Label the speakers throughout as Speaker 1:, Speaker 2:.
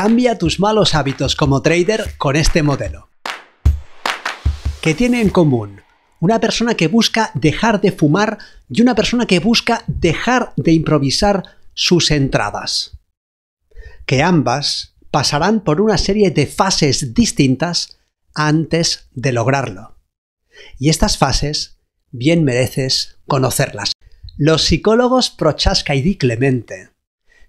Speaker 1: Cambia tus malos hábitos como trader con este modelo. ¿Qué tiene en común? Una persona que busca dejar de fumar y una persona que busca dejar de improvisar sus entradas. Que ambas pasarán por una serie de fases distintas antes de lograrlo. Y estas fases bien mereces conocerlas. Los psicólogos Prochaska y Di Clemente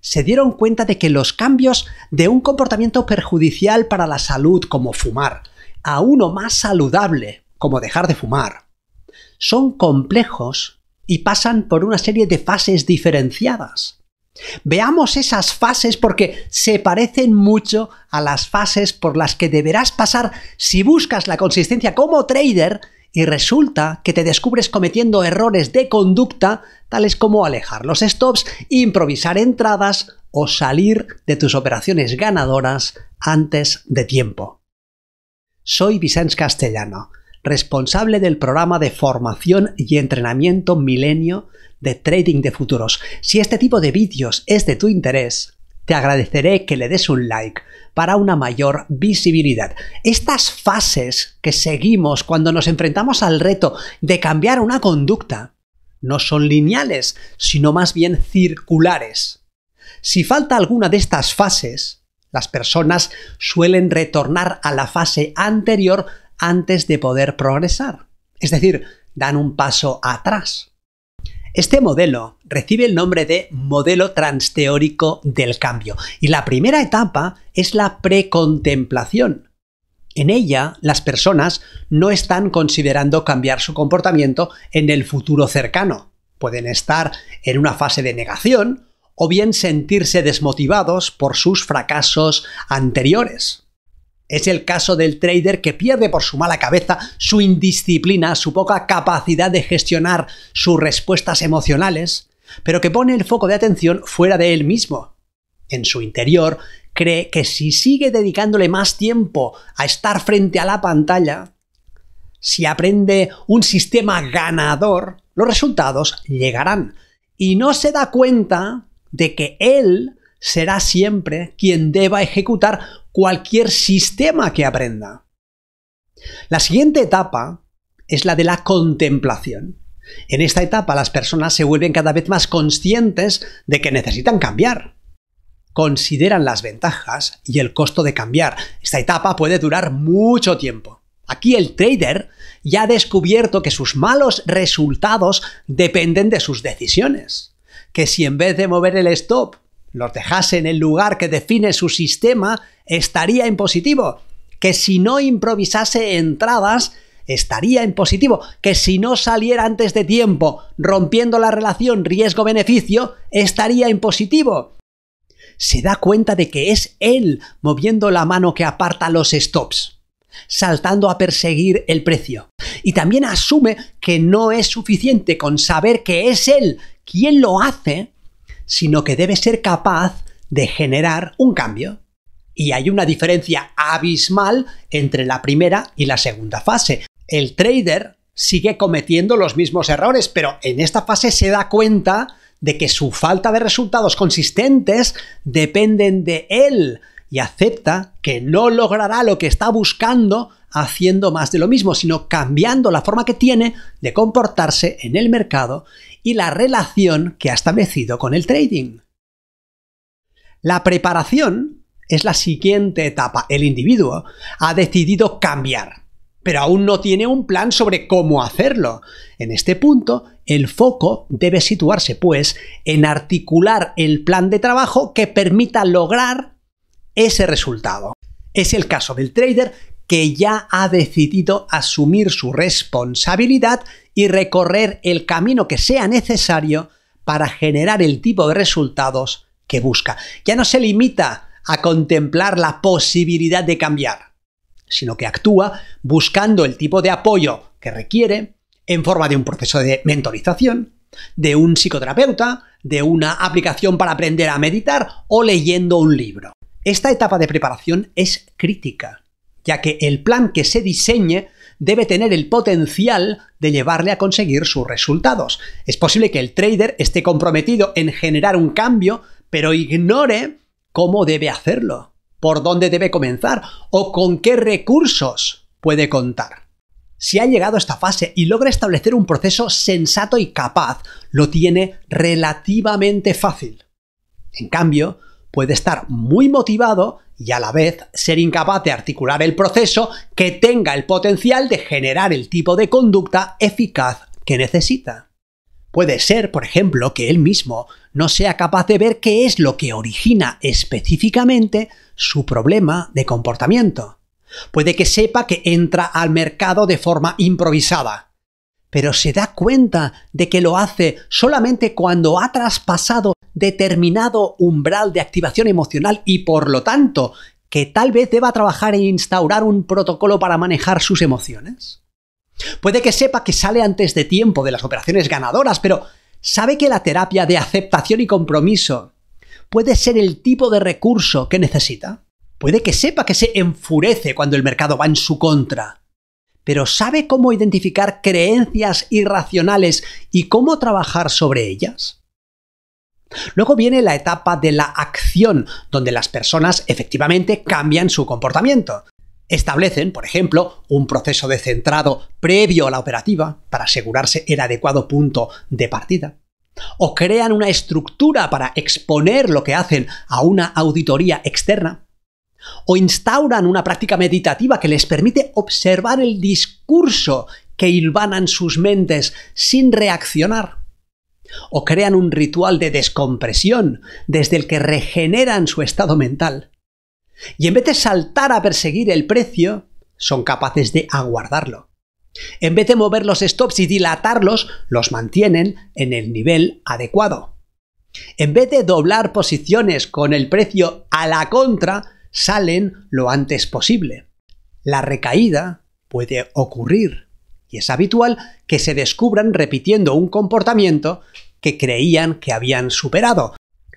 Speaker 1: se dieron cuenta de que los cambios de un comportamiento perjudicial para la salud como fumar a uno más saludable como dejar de fumar son complejos y pasan por una serie de fases diferenciadas. Veamos esas fases porque se parecen mucho a las fases por las que deberás pasar si buscas la consistencia como trader y resulta que te descubres cometiendo errores de conducta tales como alejar los stops, improvisar entradas o salir de tus operaciones ganadoras antes de tiempo. Soy Vicente Castellano, responsable del programa de formación y entrenamiento Milenio de Trading de Futuros. Si este tipo de vídeos es de tu interés, te agradeceré que le des un like para una mayor visibilidad. Estas fases que seguimos cuando nos enfrentamos al reto de cambiar una conducta no son lineales, sino más bien circulares. Si falta alguna de estas fases, las personas suelen retornar a la fase anterior antes de poder progresar. Es decir, dan un paso atrás. Este modelo recibe el nombre de modelo transteórico del cambio y la primera etapa es la precontemplación. En ella, las personas no están considerando cambiar su comportamiento en el futuro cercano. Pueden estar en una fase de negación o bien sentirse desmotivados por sus fracasos anteriores. Es el caso del trader que pierde por su mala cabeza, su indisciplina, su poca capacidad de gestionar sus respuestas emocionales, pero que pone el foco de atención fuera de él mismo. En su interior cree que si sigue dedicándole más tiempo a estar frente a la pantalla, si aprende un sistema ganador, los resultados llegarán. Y no se da cuenta de que él será siempre quien deba ejecutar cualquier sistema que aprenda. La siguiente etapa es la de la contemplación. En esta etapa las personas se vuelven cada vez más conscientes de que necesitan cambiar. Consideran las ventajas y el costo de cambiar. Esta etapa puede durar mucho tiempo. Aquí el trader ya ha descubierto que sus malos resultados dependen de sus decisiones. Que si en vez de mover el stop los dejase en el lugar que define su sistema, estaría en positivo. Que si no improvisase entradas, estaría en positivo. Que si no saliera antes de tiempo, rompiendo la relación riesgo-beneficio, estaría en positivo. Se da cuenta de que es él moviendo la mano que aparta los stops, saltando a perseguir el precio. Y también asume que no es suficiente con saber que es él quien lo hace sino que debe ser capaz de generar un cambio. Y hay una diferencia abismal entre la primera y la segunda fase. El trader sigue cometiendo los mismos errores, pero en esta fase se da cuenta de que su falta de resultados consistentes dependen de él y acepta que no logrará lo que está buscando haciendo más de lo mismo, sino cambiando la forma que tiene de comportarse en el mercado y la relación que ha establecido con el trading. La preparación es la siguiente etapa. El individuo ha decidido cambiar, pero aún no tiene un plan sobre cómo hacerlo. En este punto, el foco debe situarse, pues, en articular el plan de trabajo que permita lograr ese resultado. Es el caso del trader que ya ha decidido asumir su responsabilidad y recorrer el camino que sea necesario para generar el tipo de resultados que busca. Ya no se limita a contemplar la posibilidad de cambiar, sino que actúa buscando el tipo de apoyo que requiere en forma de un proceso de mentorización, de un psicoterapeuta, de una aplicación para aprender a meditar o leyendo un libro. Esta etapa de preparación es crítica ya que el plan que se diseñe debe tener el potencial de llevarle a conseguir sus resultados. Es posible que el trader esté comprometido en generar un cambio, pero ignore cómo debe hacerlo. por dónde debe comenzar o con qué recursos puede contar. Si ha llegado a esta fase y logra establecer un proceso sensato y capaz, lo tiene relativamente fácil. En cambio, puede estar muy motivado y a la vez ser incapaz de articular el proceso que tenga el potencial de generar el tipo de conducta eficaz que necesita. Puede ser, por ejemplo, que él mismo no sea capaz de ver qué es lo que origina específicamente su problema de comportamiento. Puede que sepa que entra al mercado de forma improvisada, pero se da cuenta de que lo hace solamente cuando ha traspasado determinado umbral de activación emocional y por lo tanto que tal vez deba trabajar e instaurar un protocolo para manejar sus emociones. Puede que sepa que sale antes de tiempo de las operaciones ganadoras, pero sabe que la terapia de aceptación y compromiso puede ser el tipo de recurso que necesita. Puede que sepa que se enfurece cuando el mercado va en su contra, pero ¿sabe cómo identificar creencias irracionales y cómo trabajar sobre ellas? Luego viene la etapa de la acción, donde las personas efectivamente cambian su comportamiento. Establecen, por ejemplo, un proceso de centrado previo a la operativa para asegurarse el adecuado punto de partida. O crean una estructura para exponer lo que hacen a una auditoría externa o instauran una práctica meditativa que les permite observar el discurso que hilvanan sus mentes sin reaccionar. O crean un ritual de descompresión desde el que regeneran su estado mental. Y en vez de saltar a perseguir el precio, son capaces de aguardarlo. En vez de mover los stops y dilatarlos, los mantienen en el nivel adecuado. En vez de doblar posiciones con el precio a la contra, salen lo antes posible. La recaída puede ocurrir y es habitual que se descubran repitiendo un comportamiento que creían que habían superado.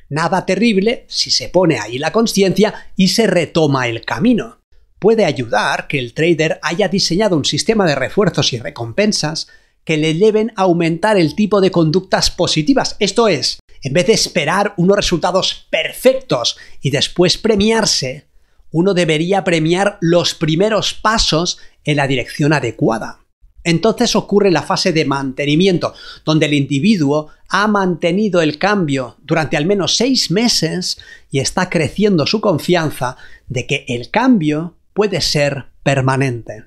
Speaker 1: Nada terrible si se pone ahí la conciencia y se retoma el camino. Puede ayudar que el trader haya diseñado un sistema de refuerzos y recompensas que le lleven a aumentar el tipo de conductas positivas, esto es, en vez de esperar unos resultados perfectos y después premiarse, uno debería premiar los primeros pasos en la dirección adecuada. Entonces ocurre la fase de mantenimiento, donde el individuo ha mantenido el cambio durante al menos seis meses y está creciendo su confianza de que el cambio puede ser permanente.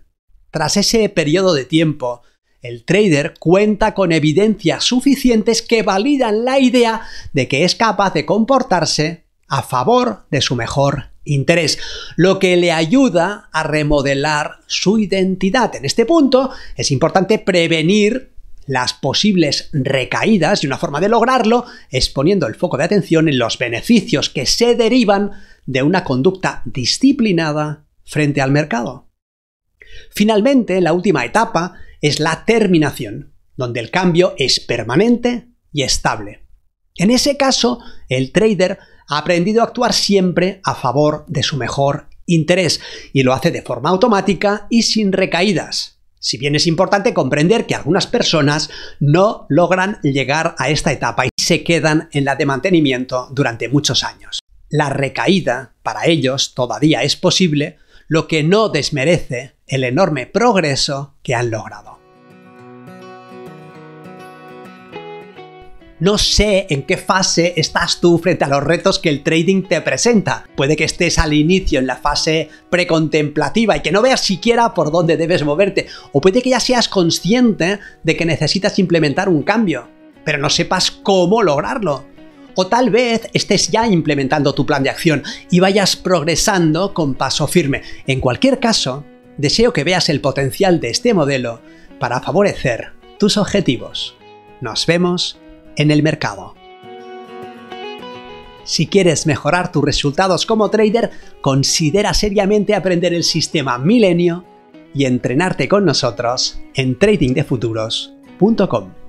Speaker 1: Tras ese periodo de tiempo, el trader cuenta con evidencias suficientes que validan la idea de que es capaz de comportarse a favor de su mejor interés, lo que le ayuda a remodelar su identidad. En este punto es importante prevenir las posibles recaídas y una forma de lograrlo es poniendo el foco de atención en los beneficios que se derivan de una conducta disciplinada frente al mercado. Finalmente, la última etapa es la terminación, donde el cambio es permanente y estable. En ese caso, el trader ha aprendido a actuar siempre a favor de su mejor interés y lo hace de forma automática y sin recaídas. Si bien es importante comprender que algunas personas no logran llegar a esta etapa y se quedan en la de mantenimiento durante muchos años. La recaída, para ellos, todavía es posible, lo que no desmerece el enorme progreso que han logrado. No sé en qué fase estás tú frente a los retos que el trading te presenta. Puede que estés al inicio en la fase precontemplativa y que no veas siquiera por dónde debes moverte. O puede que ya seas consciente de que necesitas implementar un cambio, pero no sepas cómo lograrlo. O tal vez estés ya implementando tu plan de acción y vayas progresando con paso firme. En cualquier caso, deseo que veas el potencial de este modelo para favorecer tus objetivos. Nos vemos en el mercado. Si quieres mejorar tus resultados como trader, considera seriamente aprender el sistema Milenio y entrenarte con nosotros en tradingdefuturos.com.